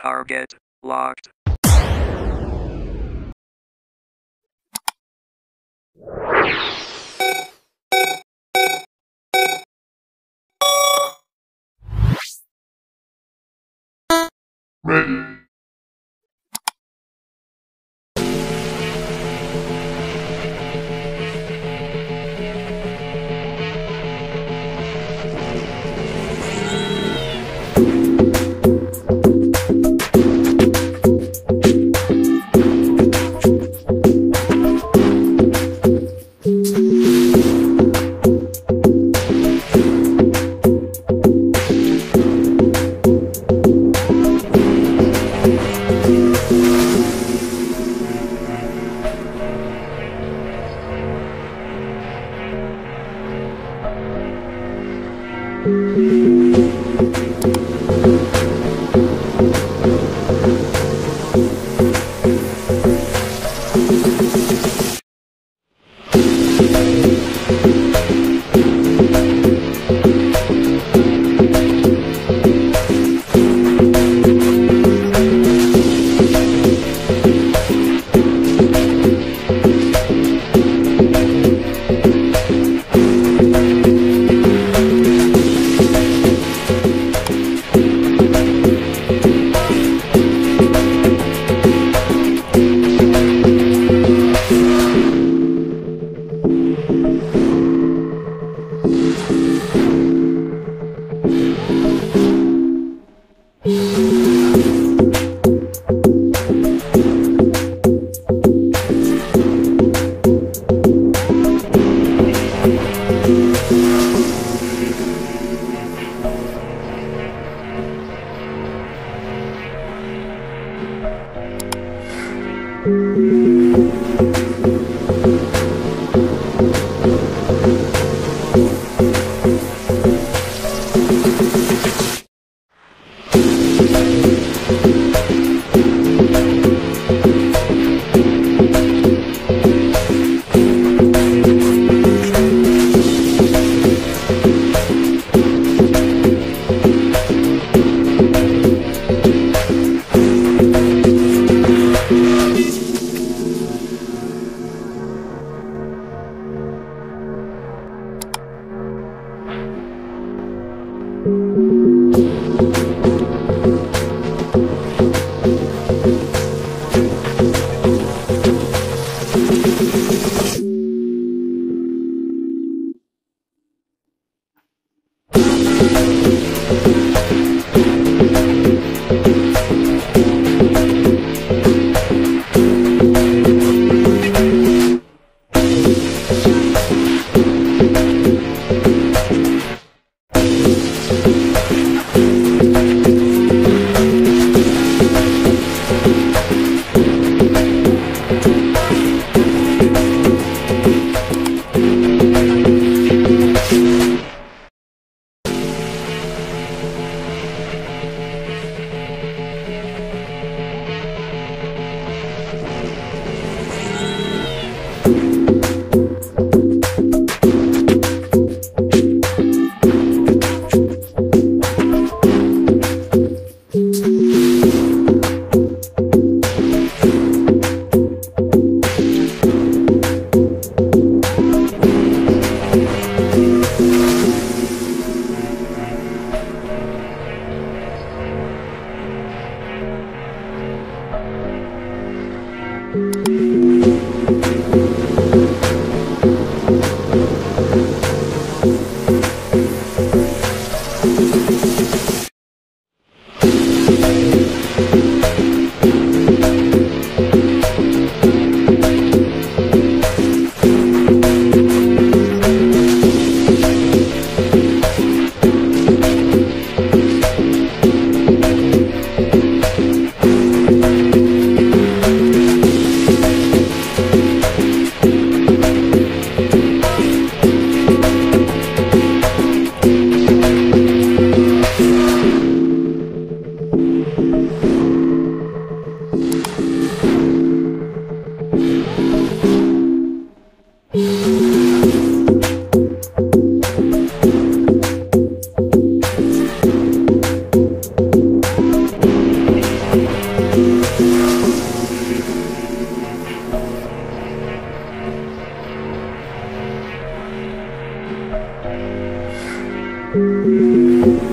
Target locked. Ready. You Música